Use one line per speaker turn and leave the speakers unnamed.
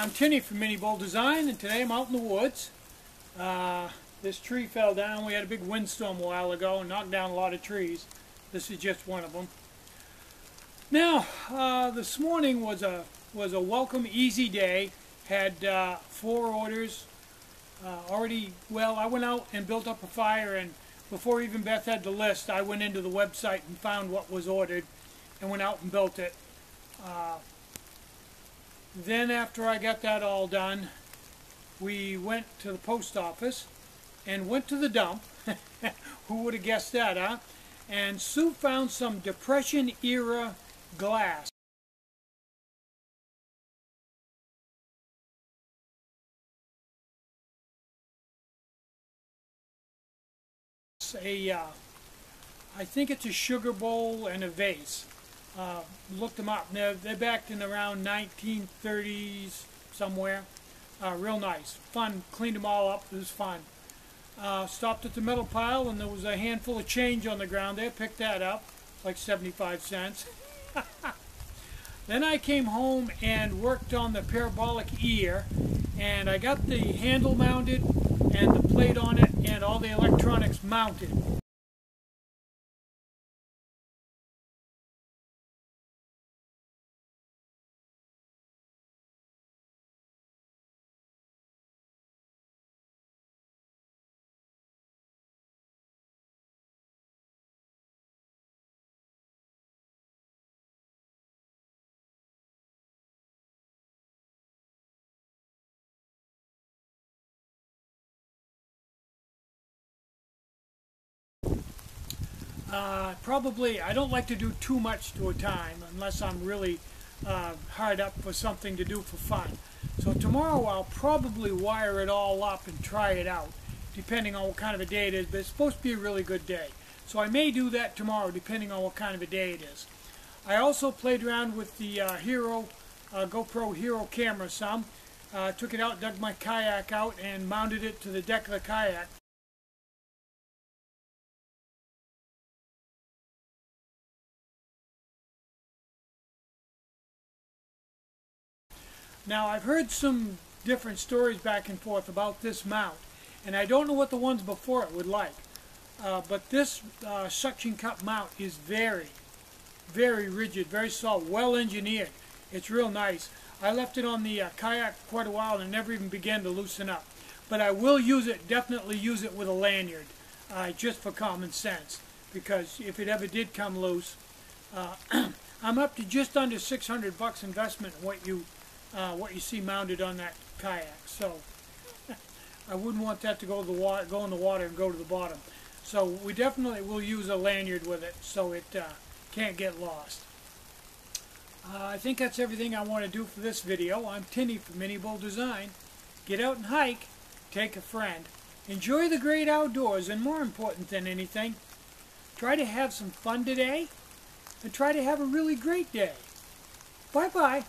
I'm Tinny from Mini Bull Design, and today I'm out in the woods. Uh, this tree fell down. We had a big windstorm a while ago and knocked down a lot of trees. This is just one of them. Now, uh, this morning was a was a welcome, easy day. Had uh, four orders uh, already. Well, I went out and built up a fire, and before even Beth had the list, I went into the website and found what was ordered, and went out and built it. Then after I got that all done, we went to the post office and went to the dump. Who would have guessed that, huh? And Sue found some Depression era glass. A, uh, I think it's a sugar bowl and a vase. Uh, looked them up. They're, they're back in around 1930s somewhere. Uh, real nice. Fun. Cleaned them all up. It was fun. Uh, stopped at the metal pile and there was a handful of change on the ground there. Picked that up. Like 75 cents. then I came home and worked on the parabolic ear. And I got the handle mounted and the plate on it and all the electronics mounted. Uh, probably, I don't like to do too much to a time unless I'm really uh, hard up for something to do for fun. So tomorrow I'll probably wire it all up and try it out, depending on what kind of a day it is, but it's supposed to be a really good day. So I may do that tomorrow, depending on what kind of a day it is. I also played around with the uh, Hero, uh, GoPro Hero camera some. Uh, took it out, dug my kayak out, and mounted it to the deck of the kayak. Now I've heard some different stories back and forth about this mount and I don't know what the ones before it would like uh, but this uh, suction cup mount is very very rigid, very solid, well engineered. It's real nice. I left it on the uh, kayak quite a while and never even began to loosen up. But I will use it, definitely use it with a lanyard, uh, just for common sense. Because if it ever did come loose, uh, I'm up to just under 600 bucks investment in what you uh, what you see mounted on that kayak. So I wouldn't want that to go to the water, go in the water and go to the bottom. So we definitely will use a lanyard with it so it uh, can't get lost. Uh, I think that's everything I want to do for this video. I'm Tinny from Mini Bull Design. Get out and hike, take a friend, enjoy the great outdoors, and more important than anything, try to have some fun today, and try to have a really great day. Bye-bye.